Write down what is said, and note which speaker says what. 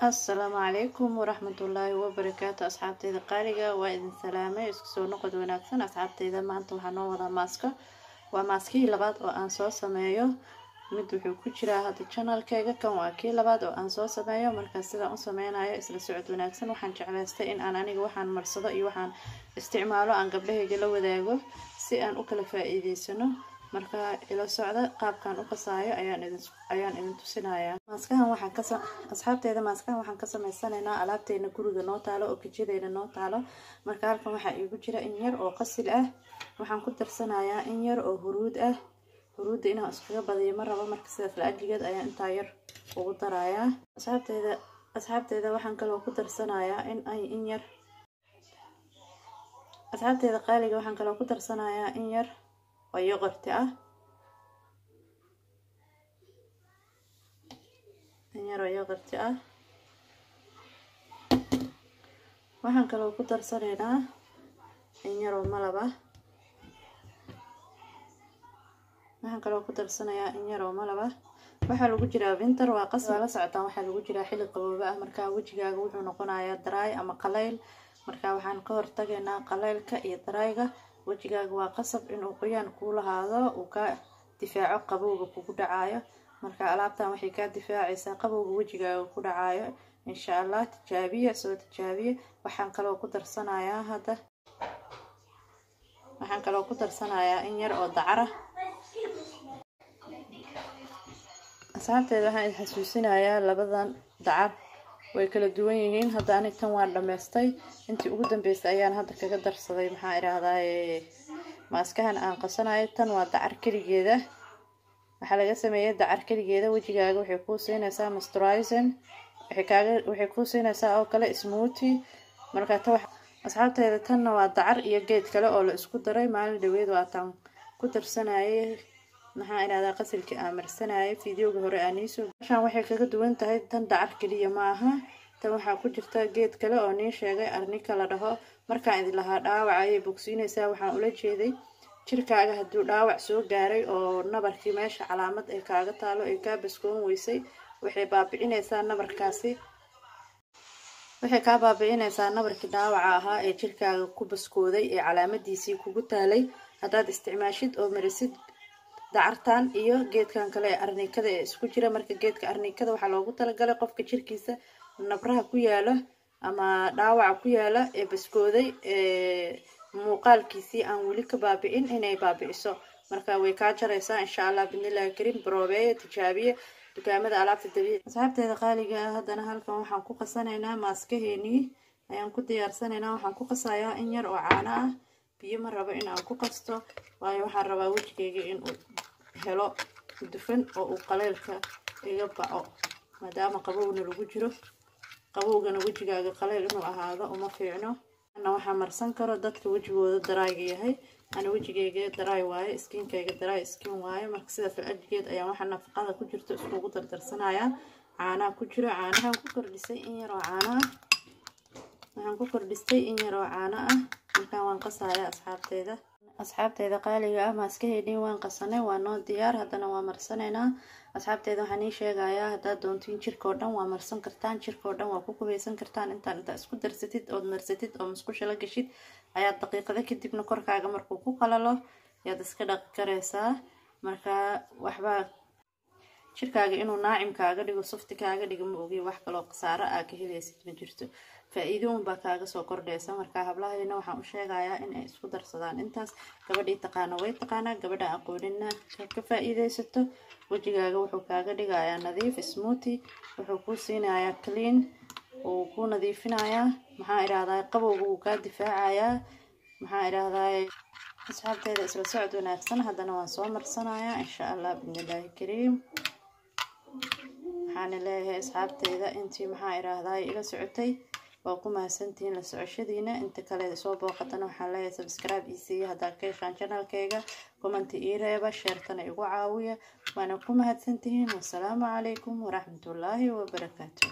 Speaker 1: asalaamu calaykum waraxmatullaahi wabarakaatu asxaabteyda qaaliga waa idin salaamay. Isku soo noqod wanaagsan. Asxaabteyda maanta waxaa noo wadaa maaska. Waa maaskihii labaad oo aan soo sameeyo. Mid wuxuu ku jiraa hadda janalkeyga kan. Waa kii labaad oo aan soo sameeyo. Markaas sidaan u sameynayo isla socod wanaagsan waxaan jeclaystay in aan aniga waxaan marsado iyo waxaan isticmaalo. Aan gabdhahayga la wadaago si aan u kala faa-iideysano marka ila socda qaabkan u qasaayo ayaan idin tusinayaa. Maaskahan waxaan asxaabteeda maaskahan waxaan ka samaysanaynaa alaabteena guriga noo taalo oo kijadeena noo taalo. Marka halkan waxaa iigu jira in yar oo qasil ah waxaan ku darsanayaa in yar oo huruud ah. Huruudda inaan iskaga badiyo ma rabo marka sidaas la-ajigeed ayaan intaa yar ugu darayaa. Asxaabteeda asxaabteeda waxaan kaloo ku darsanayaa in ay in yar asxaabteeda qaaliga waxaan kaloo ku darsanayaa in yar oo yoqorti ah in yar oo yoqorti ah waxaan kaloo ku darsanaynaa in yar oo malab ah waxaan kaloo ku darsanayaa in yar oo malab ah waxaa lagu jiraa winter waa qas waa la socotaan waxaa lagu jiraa xilli qabooba ah. Markaa wejigaaga wuxuu noqonayaa daraay ama qalayl marka waxaan ka hortagaynaa qalaylka iyo darayga wejigaaga waa qasab inuu qoyaan kuu lahaado uu ka difaaco qabowga kugu dhacaayo. Marka alaabtan waxay kaa difaacaysaa qabowga wejigaaga ku dhacaayo insha allah tijaabiya soo tijaabiya. Waxaan kaloo ku darsanayaa hadda. Waxaan kaloo ku darsanayaa in yar oo dacara. Asxaabteeda waxaan xasuusinayaa labadan dacar way kala duwan yihiin. Hadda anig tan waan dhammaystay intii ugu dambeysay ayaan hadda kaga darsaday maxaa idhaahdaye maaskahan aan qasanayo. Tan waa dacar keligeeda. Waxaa laga sameeyey dacar keligeeda. Wejigaaga waxay kuu siinaysaa masturizing waxay kuu siinaysaa oo kale smoothi marka ta asxaabteeda tanna waa dacar iyo geed kale oo la isku daray. Maalin dhaweed waataan ku darsanayay maxaa idhahdaa qasilkii aan marsanayay fideoga hore aaniiso meeshaan waxay kaga duwan tahay tan dacar keliya ma aha? Tan waxaa ku jirta geed kale oo nii sheegay arnika la dhaho. Markaan idin lahaa dhaawac ayay bogsiinaysaa waxaan ula jeeday. Jirkaaga hadduu dhaawac soo gaaray oo nabarkii meesha calaamad ay kaaga taalo ay kaa baskoon weysay waxay baabicinaysaa nabarkaasi. Waxay kaa baabicinaysaa nabarkii dhaawaca ahaa ee jirkaaga ku baskooday ee calaamadiisii kugu taalay. Haddaad isticmaashid oo marisid dacartan iyo geedkan kale ee arnikada ee isku jira. Marka geedka arnikada waxaa loogu talagalay qofka jirkiisa nabraha ku yaalla ama dhaawaca ku yaalla ee baskooday ee muuqaalkiisii aan weli ka baabi'in inay baabi'iso. Marka way kaa jaraysaa insha allah bidnillahi kariim baroobeeye tijaabiye dukaamada alaabta dabiici asxaabteeda qaaliga ah haddana halkan waxaan ku qasanaynaa maaskaheenii ayaan ku diyaarsanaynaa waxaan ku qasayaa in yar oo caano ah biyo ma rabo in aan ku qasto waayo waxaan rabaa wejigayga inuu helo dufan oo uu qaleylka iga baco maadaama qabowna lagu jiro. Qabowgana wejigaaga qaleyl inuu ahaado uma fiicno. Ana waxaa marsan karo dadka wejigooda daraayga yahay. Ana wejigayga daraay waaye iskiinkayga daraay iskiin waaye. Marka sidaas la-ajigeed ayaan waxaa nafaqada ku jirto iskugu dardarsanayaa caanaha ku jiro caanahaan ku kordhisay in yaroo caano ah. Waxaan ku kordhistay in yaroo caano ah markaan waan qasayaa asxaabteeda. Asxaabteeda qaaliga ah maaskaheedii waan qasanay waa noo diyaar haddana waa marsanaynaa asxaabteeda waxaan ii sheegayaa haddaad doontiin jirkao dhan waa marsan kartaan jirkao dhan waa ku kubaysan kartaan. Intaan intaa isku darsatid ood marsatid oo musqusha la gashid ayaad daqiiqado kadibna korkaaga markuu ku qalalo ayaad iska dhaqi karaysaa. Marka waxbaa jirkaaga inuu naacim kaaga dhigo sufti kaaga dhigo ma ogiy wax kaloo khasaaro aa ka helaysid ma jirto. Faa-iido unbaa kaaga soo kordhaysa marka hablahayna waxaan u sheegayaa in ay isku darsadaan. Intaas gabadhii taqaano way taqaanaa gabadha aqoonina ka faa-iideysato wejigaaga wuxuu kaaga dhigayaa nadiif smoothi wuxuu kuu siinayaa clean. Uu kuu nadiifinayaa. Maxaa idhahdaa qabowga wuu kaa difaacayaa. Maxaa idhahdaa asxaabteeda isla socod wanaagsan. Haddana waan soo marsanayaa. Insha allah bidnillaahi kariim waxaana leeyahay asxaabteyda intii maxaa idhaahdaa ila socotay waa ku mahadsantihiin la socoshadiina. Inta kale soo booqatana waxaan leeyahay subscribe ii siiya haddaad ka heshaan janalkayga commenti ii reeba sheertana igu caawiya waana ku mahadsantihiin. Wasalaamu calaykum waraxmatullaahi wabarakaatu